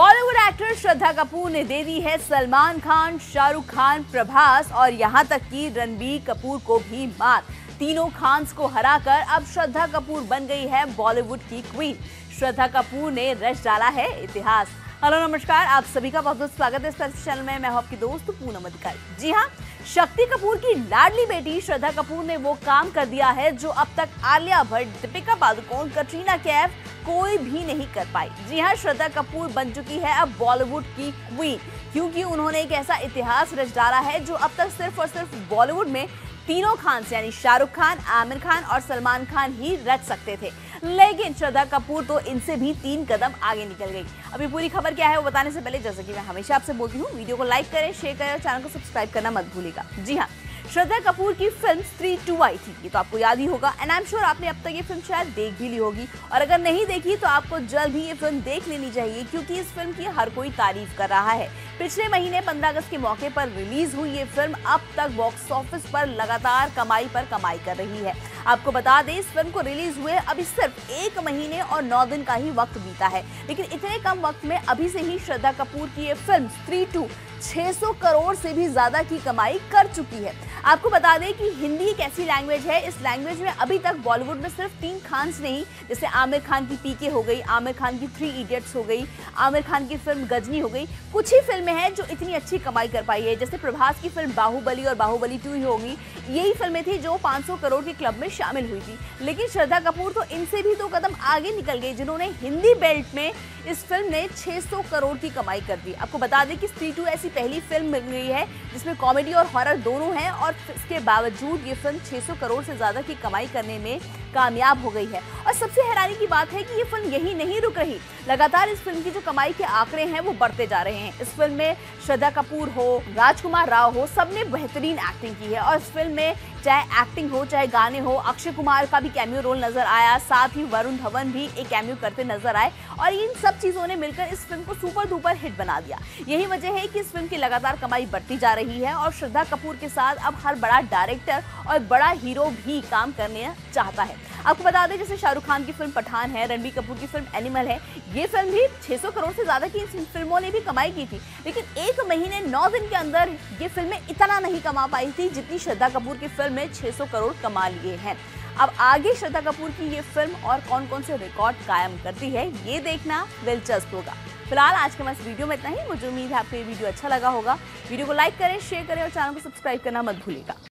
Bollywood actor Shraddha Kapoor ने दे दी है सलमान खान, शाहरुख खान, प्रभास और यहाँ तक कि रणबीर कपूर को भी मात तीनों खान्स को हराकर अब श्रद्धा कपूर बन गई है बॉलीवुड की क्वीन श्रद्धा कपूर ने रच डाला है इतिहास। हेलो, नमस्कार, आप सभी का बहुत बहुत स्वागत है इस चैनल में। मैं हूँ आपकी दोस्त पूनम अधिकारी। जी हाँ शक्ति कपूर की लाडली बेटी श्रद्धा कपूर ने वो काम कर दिया है जो अब तक आलिया भट्ट, दीपिका पादुकोण, कटरीना कैफ कोई भी नहीं कर पाई। जी हाँ श्रद्धा कपूर बन चुकी है अब बॉलीवुड की क्वीन क्योंकि उन्होंने एक ऐसा इतिहास रच डाला है जो अब तक सिर्फ़ और सिर्फ़ बॉलीवुड में तीनों खान से, यानी शाहरुख खान, आमिर खान और सलमान खान ही रच सकते थे। लेकिन श्रद्धा कपूर तो इनसे भी तीन कदम आगे निकल गई। अभी पूरी खबर क्या है वो बताने से पहले, जैसे कि मैं हमेशा आपसे बोलती हूँ, वीडियो को लाइक करें शेयर करें और चैनल को सब्सक्राइब करना मत भूलेगा जी हाँ श्रद्धा कपूर की फ़िल्म स्त्री टू आई थी। ये तो आपको याद ही होगा एंड आई एम श्योर आपने अब तक ये फ़िल्म शायद देख भी ली होगी। और अगर नहीं देखी तो आपको जल्द ही ये फ़िल्म देख लेनी चाहिए, क्योंकि इस फ़िल्म की हर कोई तारीफ़ कर रहा है। पिछले महीने 15 अगस्त के मौके पर रिलीज़ हुई ये फ़िल्म, अब तक बॉक्स ऑफ़िस पर लगातार कमाई पर कमाई कर रही है। आपको बता दें, इस फ़िल्म को रिलीज़ हुए अभी सिर्फ़ एक महीने और नौ दिन का ही वक्त बीता है। लेकिन इतने कम वक्त में अभी से ही श्रद्धा कपूर की ये फ़िल्म स्त्री टू 600 करोड़ से भी ज़्यादा की कमाई कर चुकी है। आपको बता दें कि हिंदी एक ऐसी लैंग्वेज है, इस लैंग्वेज में अभी तक बॉलीवुड में सिर्फ़ तीन खान्स नहीं, जैसे आमिर खान की पीके हो गई, आमिर खान की थ्री इडियट्स हो गई, आमिर खान की फ़िल्म गजनी हो गई। कुछ ही फ़िल्में हैं जो इतनी अच्छी कमाई कर पाई है, जैसे प्रभास की फ़िल्म बाहुबली और बाहुबली टू ही होगी। यही फ़िल्में थी जो 500 करोड़ के क्लब में शामिल हुई थी। लेकिन श्रद्धा कपूर तो इनसे भी दो कदम आगे निकल गई, जिन्होंने हिंदी बेल्ट में इस फ़िल्म ने 600 करोड़ की कमाई कर दी। आपको बता दें कि स्त्री टू ऐसी पहली फ़िल्म मिल गई है, जिसमें कॉमेडी और हॉरर दोनों हैं और इसके बावजूद ये फ़िल्म 600 करोड़ से ज़्यादा की कमाई करने में कामयाब हो गई है। और सबसे हैरानी की बात है कि ये फ़िल्म यही नहीं रुक रही। लगातार इस फ़िल्म की जो कमाई के आंकड़े हैं, वो बढ़ते जा रहे हैं। इस फ़िल्म में श्रद्धा कपूर हो, राजकुमार राव हो, सबने बेहतरीन एक्टिंग की है। और इस फ़िल्म में चाहे एक्टिंग हो, चाहे गाने हो, अक्षय कुमार का भी कैमियो रोल नज़र आया, साथ ही वरुण धवन भी एक कैमियो करते नज़र आए और इन सब चीज़ों ने मिलकर इस फ़िल्म को सुपर डुपर हिट बना दिया। यही वजह है कि इस फ़िल्म की लगातार कमाई बढ़ती जा रही है और श्रद्धा कपूर के साथ अब हर बड़ा डायरेक्टर और बड़ा हीरो भी काम करने चाहता है। आपको बता दें, जैसे शाहरुख खान की फ़िल्म पठान है, रणबीर कपूर की फ़िल्म एनिमल है, ये फ़िल्म भी 600 करोड़ से ज़्यादा की इन फ़िल्मों ने भी कमाई की थी। लेकिन एक महीने, नौ दिन के अंदर ये फ़िल्में इतना नहीं कमा पाई थी जितनी श्रद्धा कपूर की फ़िल्म में 600 करोड़ कमा लिए हैं। अब आगे श्रद्धा कपूर की ये फ़िल्म और कौन कौन से रिकॉर्ड कायम करती है, ये देखना दिलचस्प होगा। फ़िलहाल आज के बस वीडियो में इतना ही। मुझे उम्मीद है आपको ये वीडियो अच्छा लगा होगा। वीडियो को लाइक करें, शेयर करें और चैनल को सब्सक्राइब करना मत भूलिएगा।